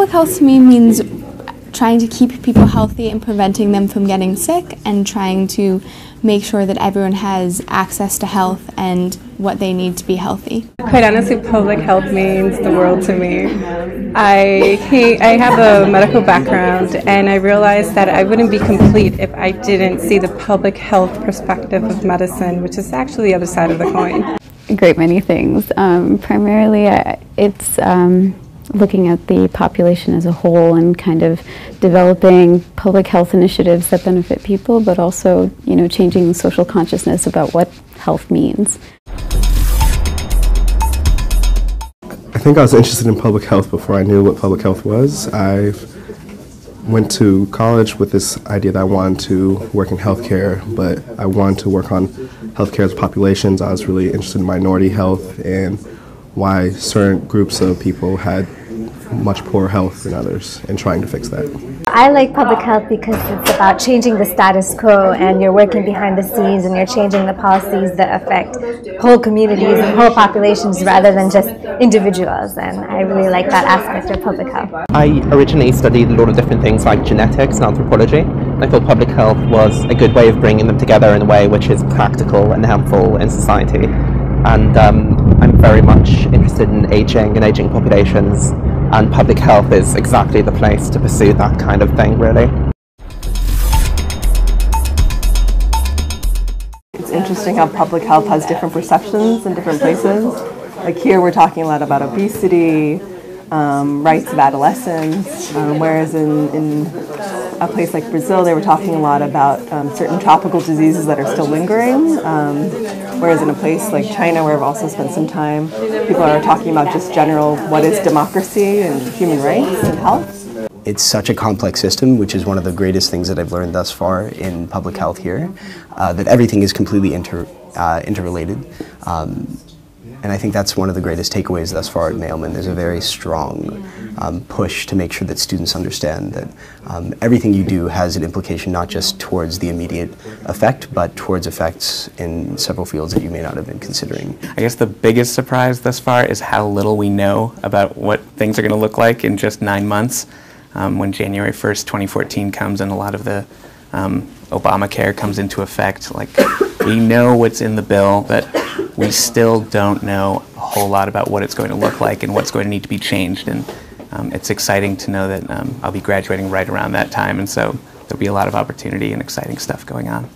Public health to me means trying to keep people healthy and preventing them from getting sick and trying to make sure that everyone has access to health and what they need to be healthy. Quite honestly, public health means the world to me. I I have a medical background and I realized that I wouldn't be complete if I didn't see the public health perspective of medicine, which is actually the other side of the coin. A great many things. Um, primarily, it's um, looking at the population as a whole and kind of developing public health initiatives that benefit people, but also, you know, changing social consciousness about what health means. I think I was interested in public health before I knew what public health was. I went to college with this idea that I wanted to work in healthcare, but I wanted to work on healthcare as populations. I was really interested in minority health and why certain groups of people had much poorer health than others and trying to fix that. I like public health because it's about changing the status quo and you're working behind the scenes and you're changing the policies that affect whole communities and whole populations rather than just individuals and I really like that aspect of public health. I originally studied a lot of different things like genetics and anthropology. I thought public health was a good way of bringing them together in a way which is practical and helpful in society. And um, I'm very much interested in aging and aging populations and public health is exactly the place to pursue that kind of thing, really. It's interesting how public health has different perceptions in different places. Like here, we're talking a lot about obesity, um, rights of adolescents, um, whereas in, in a place like Brazil, they were talking a lot about um, certain tropical diseases that are still lingering. Um, whereas in a place like China, where I've also spent some time, people are talking about just general what is democracy and human rights and health. It's such a complex system, which is one of the greatest things that I've learned thus far in public health here, uh, that everything is completely inter, uh, interrelated. Um, and I think that's one of the greatest takeaways thus far at Mailman. There's a very strong um, push to make sure that students understand that um, everything you do has an implication not just towards the immediate effect, but towards effects in several fields that you may not have been considering. I guess the biggest surprise thus far is how little we know about what things are going to look like in just nine months. Um, when January 1st, 2014 comes and a lot of the um, Obamacare comes into effect, like we know what's in the bill, but we still don't know a whole lot about what it's going to look like and what's going to need to be changed. And um, it's exciting to know that um, I'll be graduating right around that time, and so there'll be a lot of opportunity and exciting stuff going on.